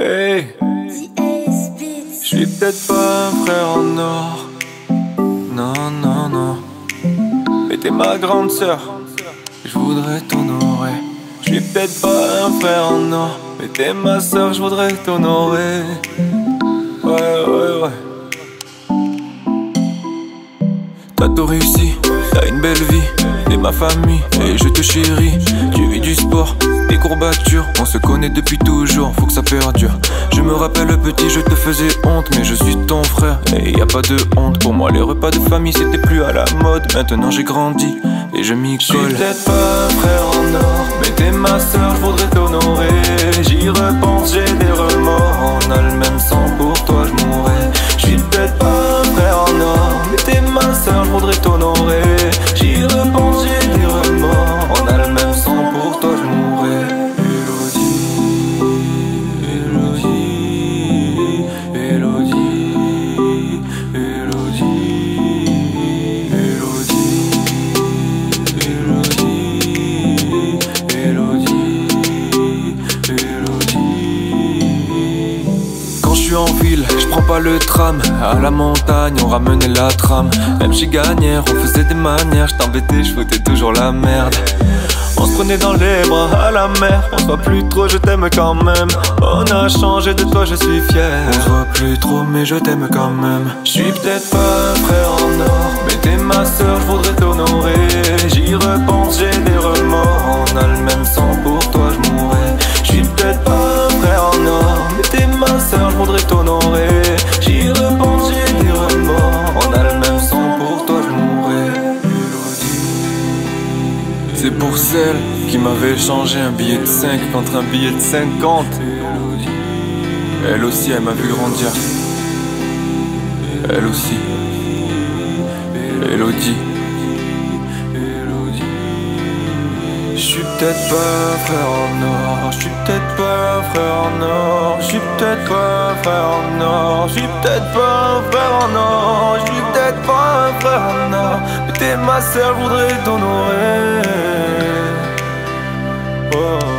Hey, je suis peut-être pas un frère en or. Non, non, non. Mais t'es ma grande sœur. Je voudrais t'honorer. Je suis peut-être pas un frère en or. Mais t'es ma sœur, je voudrais t'honorer. Ouais, ouais, ouais. T'as tout réussi, t'as une belle vie, t'es ma famille et je te chéris. Tu vis du sport, on se connaît depuis toujours, faut que ça perdure. Je me rappelle petit, je te faisais honte, mais je suis ton frère et y a pas de honte. Pour moi, les repas de famille c'était plus à la mode. Maintenant j'ai grandi et je m'y colle. Peut-être pas un frère en or, mais t'es ma soeur, voudrais t'honorer. J'y repense, j'ai je prends pas le tram. À la montagne, on ramenait la trame. Même chez Gagnère, on faisait des manières. Je t'embêtais, je foutais toujours la merde. On se prenait dans les bras à la mer. On se voit plus trop, je t'aime quand même. On a changé de toi, je suis fier. On se voit plus trop, mais je t'aime quand même. Je suis peut-être pas frère en or, mais t'es ma soeur, je voudrais t'honorer. J'y J'y repense, remords. On a le même sang, pour toi je. C'est pour celle qui m'avait changé un billet de 5 contre un billet de 50. Elle aussi, elle m'a vu grandir. Elle aussi. Elodie. Peut-être pas frère en or, je suis peut-être pas frère en or, je suis peut-être pas frère en or, je suis peut-être pas frère en or, je suis peut-être pas frère en or, mais t'es ma sœur, voudrais t'honorer. Oh.